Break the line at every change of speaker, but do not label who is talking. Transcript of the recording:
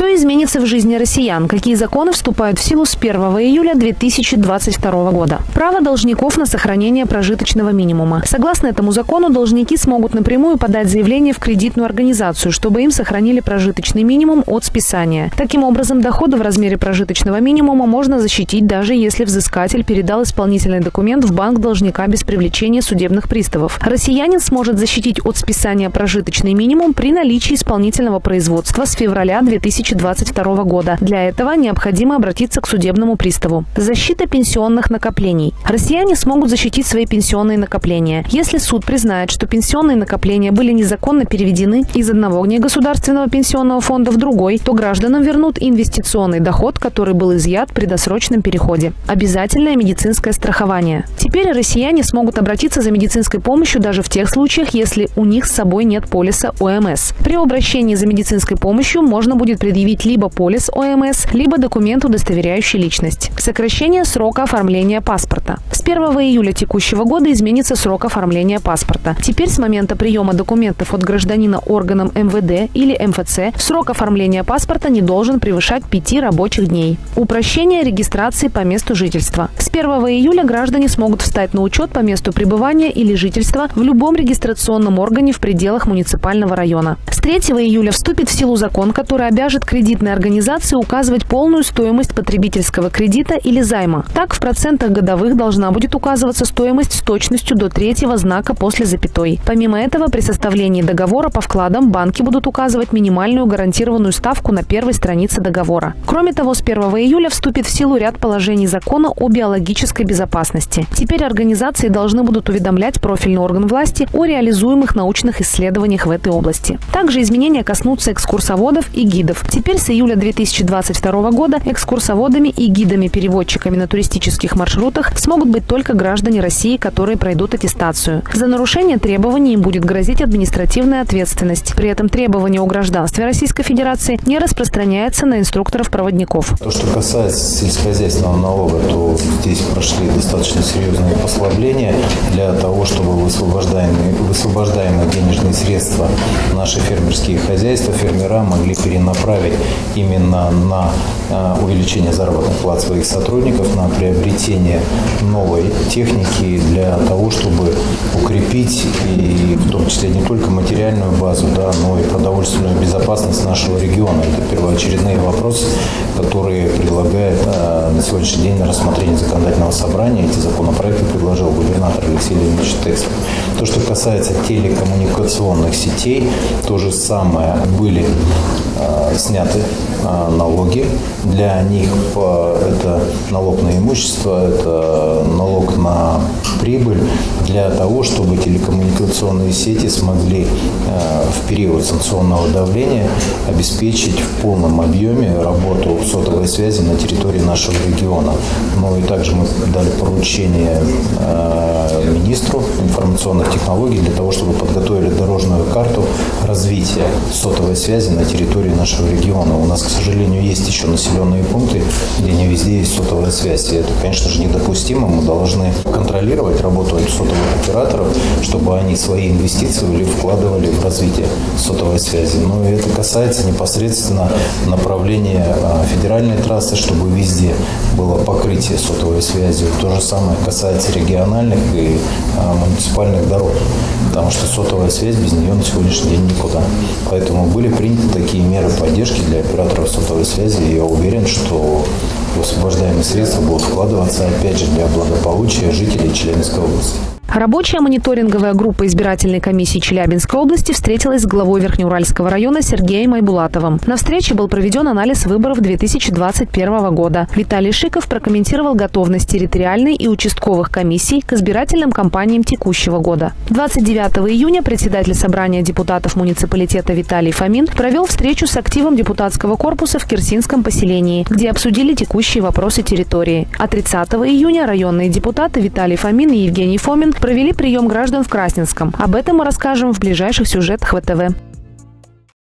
Что изменится в жизни россиян? Какие законы вступают в силу с 1 июля 2022 года? Право должников на сохранение прожиточного минимума. Согласно этому закону, должники смогут напрямую подать заявление в кредитную организацию, чтобы им сохранили прожиточный минимум от списания. Таким образом, доходы в размере прожиточного минимума можно защитить, даже если взыскатель передал исполнительный документ в банк должника без привлечения судебных приставов. Россиянин сможет защитить от списания прожиточный минимум при наличии исполнительного производства с февраля 2022 года. Для этого необходимо обратиться к судебному приставу. Защита пенсионных накоплений. Россияне смогут защитить свои пенсионные накопления. Если суд признает, что пенсионные накопления были незаконно переведены из одного негосударственного пенсионного фонда в другой, то гражданам вернут инвестиционный доход, который был изъят при досрочном переходе. Обязательное медицинское страхование. Теперь россияне смогут обратиться за медицинской помощью даже в тех случаях, если у них с собой нет полиса ОМС. При обращении за медицинской помощью можно будет предъявить либо полис ОМС, либо документ, удостоверяющий личность. Сокращение срока оформления паспорта. С 1 июля текущего года изменится срок оформления паспорта. Теперь с момента приема документов от гражданина органам МВД или МФЦ срок оформления паспорта не должен превышать 5 рабочих дней. Упрощение регистрации по месту жительства. С 1 июля граждане смогут встать на учет по месту пребывания или жительства в любом регистрационном органе в пределах муниципального района. С 3 июля вступит в силу закон, который обяжет кредитные организации указывать полную стоимость потребительского кредита или займа. Так, в процентах годовых должна будет указываться стоимость с точностью до третьего знака после запятой. Помимо этого, при составлении договора по вкладам банки будут указывать минимальную гарантированную ставку на первой странице договора. Кроме того, с 1 июля вступит в силу ряд положений закона о биологической безопасности. Теперь организации должны будут уведомлять профильный орган власти о реализуемых научных исследованиях в этой области. Также изменения коснутся экскурсоводов и гидов. Теперь с июля 2022 года экскурсоводами и гидами-переводчиками на туристических маршрутах смогут быть только граждане России, которые пройдут аттестацию. За нарушение требований им будет грозить административная ответственность. При этом требование о гражданстве Российской Федерации не распространяется на инструкторов-проводников.
То, что касается сельскохозяйственного налога, то здесь прошли достаточно серьезные послабления для того, чтобы высвобождаемые, высвобождаемые денежные средства наши фермерские хозяйства, фермера могли перенаправить именно на э, увеличение заработных плат своих сотрудников, на приобретение новой техники для того, чтобы укрепить и в том числе не только материальную базу, да, но и продовольственную безопасность нашего региона. Это первоочередные вопросы, которые предлагает э, на сегодняшний день на рассмотрение законодательного собрания. Эти законопроекты предложил губернатор Алексей Леонидович Теслов. То, что касается телекоммуникационных сетей, то же самое были э, сняты э, налоги. Для них это налог на имущество, это налог на прибыль для того, чтобы телекоммуникационные сети смогли э, в период санкционного давления обеспечить в полном объеме работу сотовой связи на территории нашего региона. Ну и также мы дали поручение э, министру информационных технологий для того, чтобы подготовили дорожную карту развития сотовой связи на территории нашего региона. У нас, к сожалению, есть еще населенные пункты, где не везде есть сотовая связь. И это, конечно же, недопустимо. Мы должны контролировать работу сотовых операторов, чтобы они свои инвестиции вкладывали в развитие сотовой связи. Ну и это касается непосредственно направления а, федеральной трассы, чтобы везде было покрытие сотовой связи. То же самое касается региональных и а, муниципальных дорог, потому что сотовая связь без нее на сегодняшний день никуда. Поэтому были приняты такие меры поддержки для операторов сотовой связи, и я уверен, что высвобождаемые средства будут вкладываться, опять же, для благополучия жителей Челябинской области.
Рабочая мониторинговая группа избирательной комиссии Челябинской области встретилась с главой Верхнеуральского района Сергеем Айбулатовым. На встрече был проведен анализ выборов 2021 года. Виталий Шиков прокомментировал готовность территориальной и участковых комиссий к избирательным кампаниям текущего года. 29 июня председатель собрания депутатов муниципалитета Виталий Фомин провел встречу с активом депутатского корпуса в Кирсинском поселении, где обсудили текущие вопросы территории. А 30 июня районные депутаты Виталий Фомин и Евгений Фомин провели прием граждан в Красненском. Об этом мы расскажем в ближайших сюжетах ВТВ.